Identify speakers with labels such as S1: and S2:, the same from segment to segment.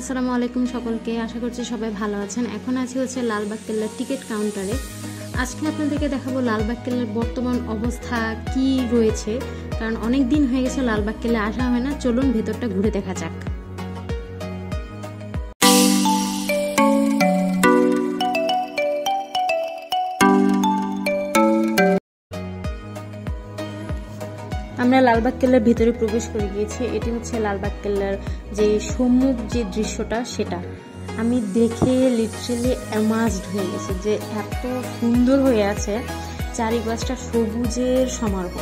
S1: আসসালামু আলাইকুম সকলকে। আশা করছি সবাই ভালো আছেন। এখন আছি হচ্ছে লালবাগ কেল্লার টিকিট কাউন্টারে। আজকে আপনাদেরকে দেখাবো লালবাগ কেল্লার বর্তমান অবস্থা কি রয়েছে। কারণ অনেক দিন হয়ে গেছে লালবাগ কেল্লা আসা হয় না। চলুন ভেতরটা ঘুরে দেখা যাক। আমরা লালবাগ কেল্লার ভিতরে প্রবেশ করে গিয়েছি। এটি হচ্ছে লালবাগ কেল্লার যে সম্মুখ যে দৃশ্যটা, সেটা। আমি দেখে লিটারেলি অ্যামাজড হয়ে গেছি যে এত সুন্দর হয়ে আছে চারিপাশটা সবুজের সমারোহ।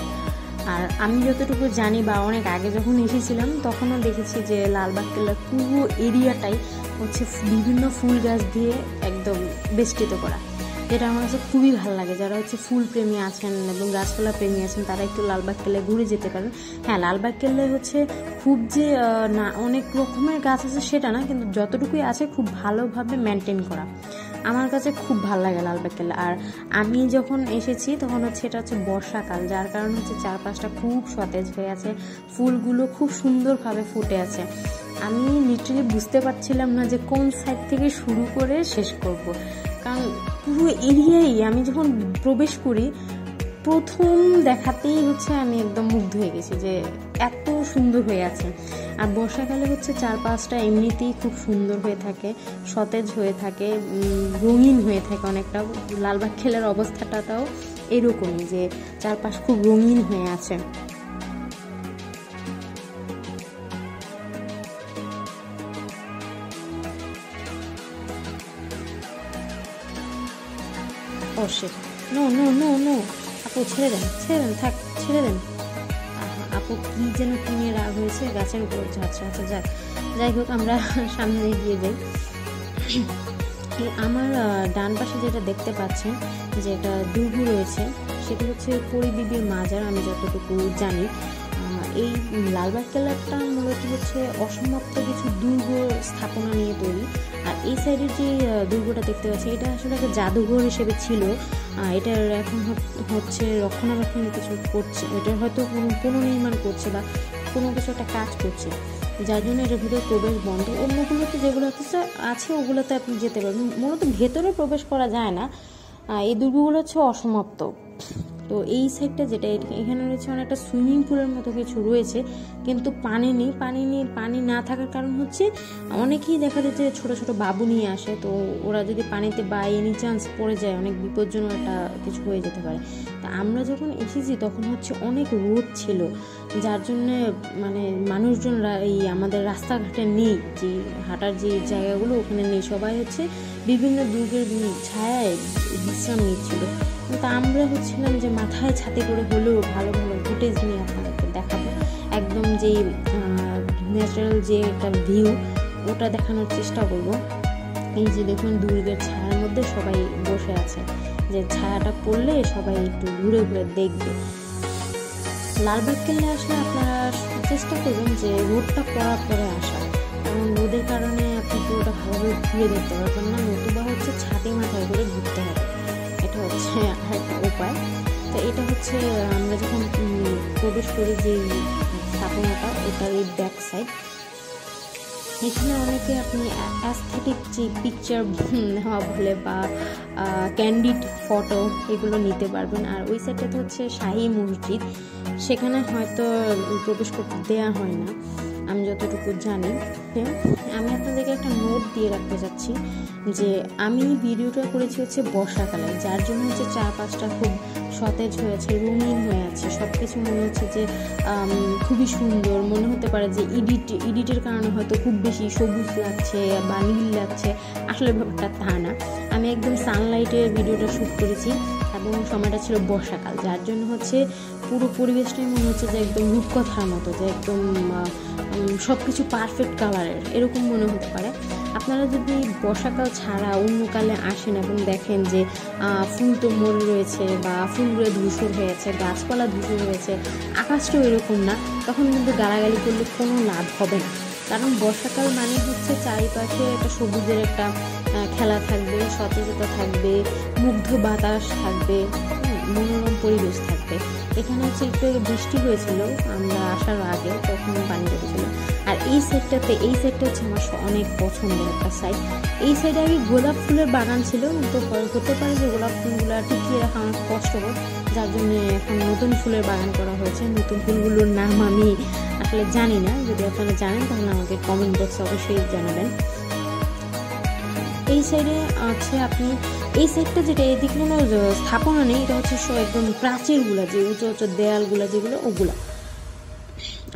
S1: আর আমি যতটুকু জানি বা অনেক আগে যখন এসেছিলাম, তখনও দেখেছি যে লালবাগ কেল্লার পুরো এরিয়াটাই হচ্ছে বিভিন্ন ফুল গাছ দিয়ে একদম বেষ্টিত করা। যেটা আমার কাছে খুবই ভালো লাগে। যারা হচ্ছে ফুল প্রেমী আছেন এবং গাছপালা প্রেমী আছেন, তারা একটু লালবাগ কেল্লায় ঘুরে যেতে পারেন। হ্যাঁ লালবাগ কেল্লায় হচ্ছে খুব যে না, অনেক রকমের গাছ আছে সেটা না, কিন্তু যতটুকুই আছে খুব ভালোভাবে মেনটেন করা। আমার কাছে খুব ভালো লাগে লালবাগ কেল্লা। আর আমি যখন এসেছি তখন হচ্ছে এটা হচ্ছে বর্ষাকাল, যার কারণে হচ্ছে চারপাশটা খুব সতেজ হয়ে আছে, ফুলগুলো খুব সুন্দরভাবে ফুটে আছে। আমি লিটারেলি বুঝতে পারছিলাম না যে কোন সাইড থেকে শুরু করে শেষ করব। কারণ পুরো এরিয়াই আমি যখন প্রবেশ করি, প্রথম দেখাতেই হচ্ছে আমি একদম মুগ্ধ হয়ে গেছি যে এত সুন্দর হয়ে আছে। আর বর্ষাকালে হচ্ছে চারপাশটা এমনিতেই খুব সুন্দর হয়ে থাকে, সতেজ হয়ে থাকে রঙিন হয়ে থাকে অনেকটা। লালবাগ খেলার অবস্থাটাও এরকমই যে চারপাশ খুব রঙিন হয়ে আছে। Shit no no no no আপু, ছেড়ে দেন ছেড়ে দেন, থাক, ছেড়ে দেন। আপু, কি যেন কিনে রাগ হয়েছে, গাছের উপর যাচ্ছে আচ্ছা যাক যাই হোক, আমরা সামনে এগিয়ে যাই। আমার ডান পাশে যেটা দেখতে পাচ্ছেন, যে এটা দুর্গ রয়েছে, সেটা হচ্ছে পরিবিবির মাজার, আমি যতটুকু জানি। এই লালবাগ কেল্লাটা মূলত হচ্ছে অসমাপ্ত কিছু দুর্গ স্থাপনা নিয়ে তৈরি। আর এই সাইডের যে দুর্গটা দেখতে পাচ্ছি, এটা আসলে একটা জাদুঘর হিসেবে ছিল। এটার এখন হচ্ছে রক্ষণাবেক্ষণ কিছু করছে এটার হয়তো কোনো পুনর্নির্মাণ করছে বা কোনো কিছু একটা কাজ করছে। যার জন্য এটার ভিতরে প্রবেশ বন্ধ। অন্যগুলোতে যেগুলো আছে, ওগুলোতে আপনি যেতে পারবেন। মূলত ভেতরে প্রবেশ করা যায় না। এই দুর্গগুলো হচ্ছে অসমাপ্ত। তো এই সাইডটা যেটা এখানে রয়েছে অনেকটা সুইমিং পুলের মতো কিছু রয়েছে, কিন্তু পানি নেই পানি নেই, পানি না থাকার কারণ হচ্ছে অনেকেই দেখা যাচ্ছে ছোট ছোট বাবু নিয়ে আসে, তো ওরা যদি পানিতে বা এনি চান্স পড়ে যায়, অনেক বিপজ্জনক একটা কিছু হয়ে যেতে পারে। তা আমরা যখন এসেছি, তখন হচ্ছে অনেক রোদ ছিল, যার জন্য মানে মানুষজনরা এই আমাদের রাস্তাঘাটে নেই, যে হাঁটার যে জায়গাগুলো ওখানে নেই, সবাই হচ্ছে বিভিন্ন দুর্গের ছায়ায় বিশ্রাম নিচ্ছিল। তা আমরা হচ্ছিলাম যে মাথায় ছাতে করে হলেও ভালো ভালো ফুটেজ নিয়ে আপনাদেরকে দেখাবো। একদম যে ন্যাচারাল যে একটা ভিউ ওটা দেখানোর চেষ্টা করব। এই যে দেখুন দুর্গের ছায়ার মধ্যে সবাই বসে আছে। যে ছায়াটা পড়লে সবাই একটু ঘুরে ঘুরে দেখবে। লালবাগ কেল্লা আসলে আপনারা চেষ্টা করবেন যে রোডটা পড়ার পরে আসা। কারণ রোদের কারণে আপনি পুরোটা ভালোভাবে ঘুরে দেখতে পারবেন না নতুবা হচ্ছে ছাতি মাথায় করে ঘুরতে হবে। এটা হচ্ছে একটা উপায়। তো এটা হচ্ছে, আমরা যখন প্রবেশ করি যে স্থাপনাটা ওটার এই ব্যাক সাইড এখানে অনেকে আপনি অ্যাস্থেটিক যে পিকচার নেওয়া বলে বা ক্যান্ডিড ফটো এগুলো নিতে পারবেন। আর ওই সাইডটাতে হচ্ছে শাহি মসজিদ। সেখানে হয়তো প্রবেশ করতে দেওয়া হয় না, আমি যতটুকু জানি। আমি আপনাদেরকে একটা নোট দিয়ে রাখতে চাচ্ছি যে আমি ভিডিওটা করেছি হচ্ছে বর্ষাকালে, যার জন্য হচ্ছে চারপাশটা খুব সতেজ হয়েছে, রঙিন হয়ে আছে সব কিছু মনে হচ্ছে যে খুবই সুন্দর। মনে হতে পারে যে ইডিট ইডিটের কারণে হয়তো খুব বেশি সবুজ লাগছে বা নীল লাগছে। আসলে ব্যাপারটা তা না। আমি একদম সানলাইটের ভিডিওটা শ্যুট করেছি এবং সময়টা ছিল বর্ষাকাল, যার জন্য হচ্ছে পুরো পরিবেশটাই মনে হচ্ছে যে একদম রূপকথার মতো, যে একদম সব কিছু পারফেক্ট কালারের এরকম মনে হতে পারে। আপনারা যদি বর্ষাকাল ছাড়া অন্য কালে আসেন এবং দেখেন যে ফুল তো মরে রয়েছে বা ফুলগুলো ধূসর হয়েছে গাছপালা ধূসর হয়েছে আকাশটাও এরকম না, তখন কিন্তু গালাগালি করলে কোনো লাভ হবে না। কারণ বর্ষাকাল মানে হচ্ছে চারিপাশে একটা সবুজের একটা খেলা থাকবে, সতেজতা থাকবে, মুগ্ধ বাতাস থাকবে মনোরম পরিবেশ থাকবে। এখানে হচ্ছে একটু বৃষ্টি হয়েছিল, আমরা আসার আগে তখন পানি পড়েছিল আর এই সাইডটাতে, এই সাইডটা হচ্ছে আমার অনেক পছন্দের একটা সাইড এই সাইডে আগে গোলাপ ফুলের বাগান ছিল কিন্তু হতে পারে যে গোলাপ ফুলগুলো টিকিয়ে রাখা অনেক কষ্টকর, যার জন্য এখন নতুন ফুলের বাগান করা হয়েছে। নতুন ফুলগুলোর নাম আমি আসলে জানি না, যদি আপনারা জানেন তাহলে আমাকে কমেন্ট বক্সে অবশ্যই জানাবেন। এই সাইডে আছে আপনি, এই সাইডটা যেটা, এদিকে কোনো স্থাপনা নেই, এটা হচ্ছে একদম প্রাচীরগুলো, যে উঁচু উঁচু দেয়ালগুলো যেগুলো, ওগুলা।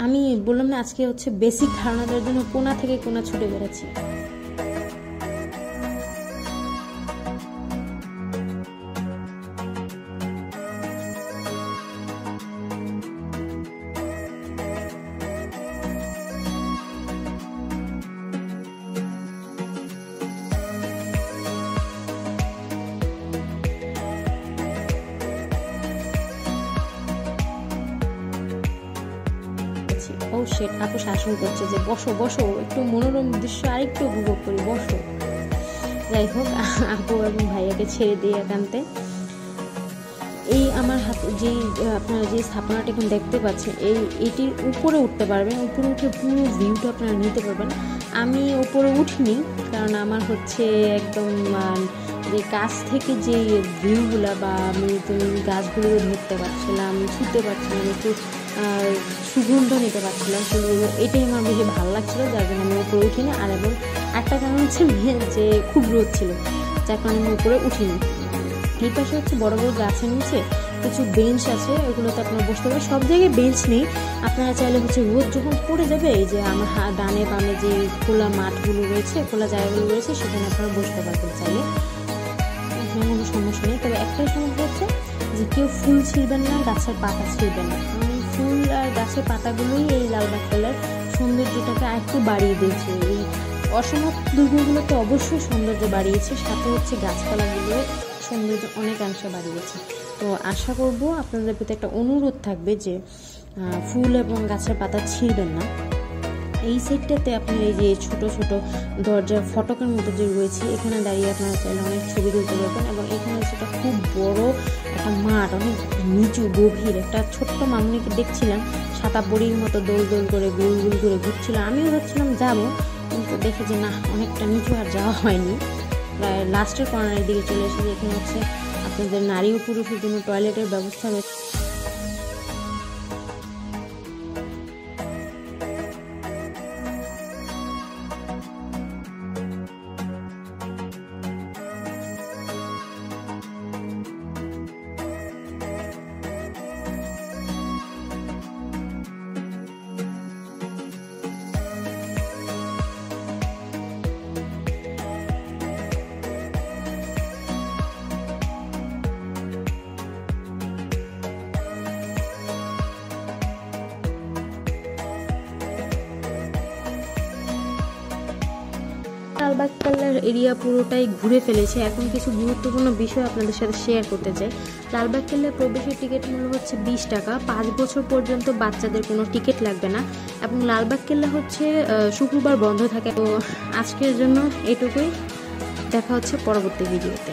S1: আমি বললাম না, আজকে হচ্ছে বেসিক ধারণা দেওয়ার জন্য কোনা থেকে কোনা ছুটে বেড়াচ্ছি। শেট আপু শাসন করছে যে বসো বসো, একটু মনোরম দৃশ্য আরেকটু উপভোগ করি, বসো। যাই হোক, আপু এবং ভাইয়াকে ছেড়ে দিয়ে একান্তে। এই আমার হাত যেই আপনারা যে স্থাপনাটা এখন দেখতে পাচ্ছেন, এই, এটির উপরে উঠতে পারবেন, উপরে উঠে পুরো ভিউটা আপনারা নিতে পারবেন। আমি উপরে উঠিনি, কারণ আমার হচ্ছে একদম যে গাছ থেকে যে ভিউগুলা বা আমি গাছগুলো ধরতে পারছিলাম ছুটতে পারছিলাম, একটু সুগন্ধ নিতে পারছিলাম ফুলগুলো এটাই আমার বেশি ভালো লাগছিল, যার জন্য আমি উপরে উঠিনি। আর এবং একটা কারণ হচ্ছে যে খুব রোদ ছিল, যার কারণে আমি উপরে উঠিনি। এই পাশে হচ্ছে বড় বড় গাছের নিচে কিছু বেঞ্চ আছে, ওগুলোতে আপনারা বসতে পারেন। সব জায়গায় বেঞ্চ নেই। আপনারা চাইলে হচ্ছে রোদ যখন পড়ে যাবে, এই যে আমার ডানে বামে যে খোলা মাঠগুলো রয়েছে, খোলা জায়গাগুলো রয়েছে, সেখানে আপনারা বসতে পারবেন চাইলে। কোনো সমস্যা নেই। তবে একটাই সমস্যা হচ্ছে যে কেউ ফুল ছিঁড়বেন না, গাছের পাতা ছিঁড়বেন না। ফুল আর গাছের পাতাগুলোই এই লাল কালার সৌন্দর্যটাকে আরেকটু বাড়িয়ে দিয়েছে। এই অসমাপ্ত দুর্গগুলোতে অবশ্যই সৌন্দর্য বাড়িয়েছে, সাথে হচ্ছে গাছপালাগুলো সৌন্দর্য অনেকাংশে বাড়িয়েছে। তো আশা করব আপনাদের প্রতি একটা অনুরোধ থাকবে যে ফুল এবং গাছের পাতা ছিঁড়বেন না। এই সাইডটাতে আপনি এই যে ছোট ছোট দরজা ফটকের মতো যে রয়েছে, এখানে দাঁড়িয়ে আপনারা চাইলে অনেক ছবি তুলতে পারবেন এবং এখানে সেটা খুব বড় একটা মাঠ অনেক নিচু, গভীর, একটা ছোট্ট মামনিকে দেখছিলাম সাতা বড়ির মতো দোল দোল করে, গোল গোল করে ঘুরছিল। আমিও ভাবছিলাম যাব, কিন্তু দেখে যে না, অনেকটা নিচু আর যাওয়া হয়নি। প্রায় লাস্টের কর্নারের দিকে চলে এসেছে, এখানে হচ্ছে আপনাদের নারী ও পুরুষের জন্য টয়লেটের ব্যবস্থা রয়েছে। লালবাগ এরিয়া পুরোটাই ঘুরে ফেলেছে। এখন কিছু গুরুত্বপূর্ণ বিষয় আপনাদের সাথে শেয়ার করতে চাই। লালবাগ কেল্লার প্রবেশের টিকিট মূল্য হচ্ছে বিশ টাকা। পাঁচ বছর পর্যন্ত বাচ্চাদের কোনো টিকিট লাগবে না এবং লালবাগ কেল্লা হচ্ছে শুক্রবার বন্ধ থাকে। তো আজকের জন্য এটুকুই। দেখা হচ্ছে পরবর্তী ভিডিওতে